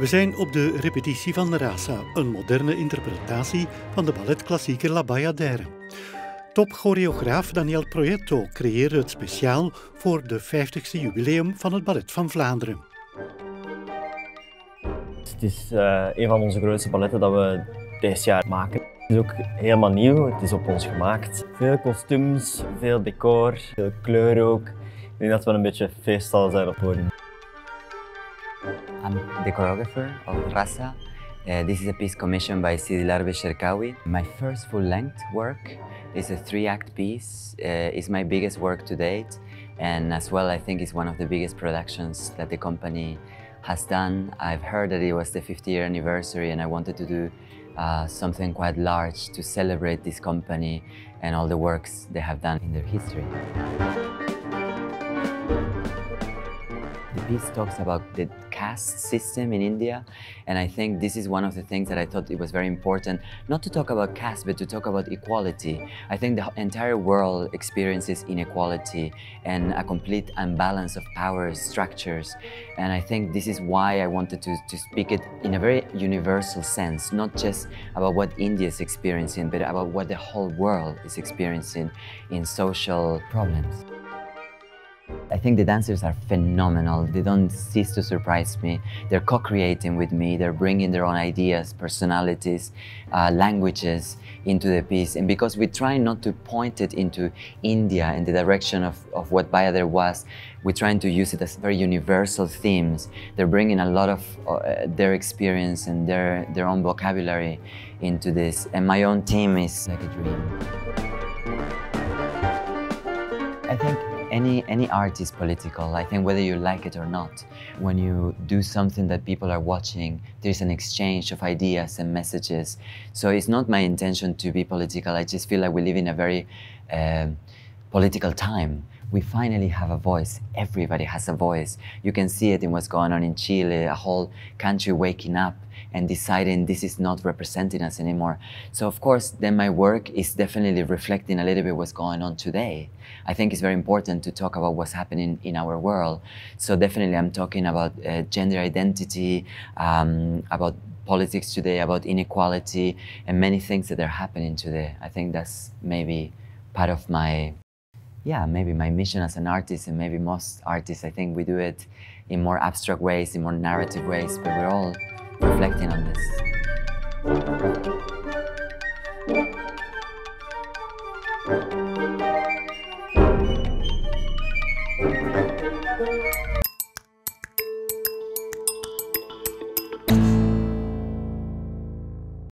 We zijn op de repetitie van Rasa, een moderne interpretatie van de balletklassieker La Bayadère. Top-choreograaf Daniel Proietto creëerde het speciaal voor de 50ste jubileum van het Ballet van Vlaanderen. Het is uh, een van onze grootste balletten dat we dit jaar maken. Het is ook helemaal nieuw, het is op ons gemaakt. Veel kostuums, veel decor, veel kleur ook. Ik denk dat we een beetje feestal zijn op podium. The choreographer of Rasa. Uh, this is a piece commissioned by Sidi Larbi Cherkaoui. My first full-length work is a three-act piece. Uh, it's my biggest work to date, and as well, I think it's one of the biggest productions that the company has done. I've heard that it was the 50 year anniversary, and I wanted to do uh, something quite large to celebrate this company and all the works they have done in their history. The piece talks about the caste system in India, and I think this is one of the things that I thought it was very important, not to talk about caste, but to talk about equality. I think the entire world experiences inequality and a complete imbalance of power structures, and I think this is why I wanted to, to speak it in a very universal sense, not just about what India is experiencing, but about what the whole world is experiencing in social problems. I think the dancers are phenomenal. They don't cease to surprise me. They're co-creating with me. They're bringing their own ideas, personalities, uh, languages into the piece. And because we try not to point it into India in the direction of, of what Bayadere was, we're trying to use it as very universal themes. They're bringing a lot of uh, their experience and their, their own vocabulary into this. And my own team is like a dream. I think any, any art is political, I think whether you like it or not. When you do something that people are watching, there's an exchange of ideas and messages. So it's not my intention to be political, I just feel like we live in a very uh, political time. We finally have a voice. Everybody has a voice. You can see it in what's going on in Chile, a whole country waking up and deciding this is not representing us anymore. So of course, then my work is definitely reflecting a little bit what's going on today. I think it's very important to talk about what's happening in our world. So definitely I'm talking about uh, gender identity, um, about politics today, about inequality, and many things that are happening today. I think that's maybe part of my yeah, maybe my mission as an artist, and maybe most artists, I think we do it in more abstract ways, in more narrative ways, but we're all reflecting on this.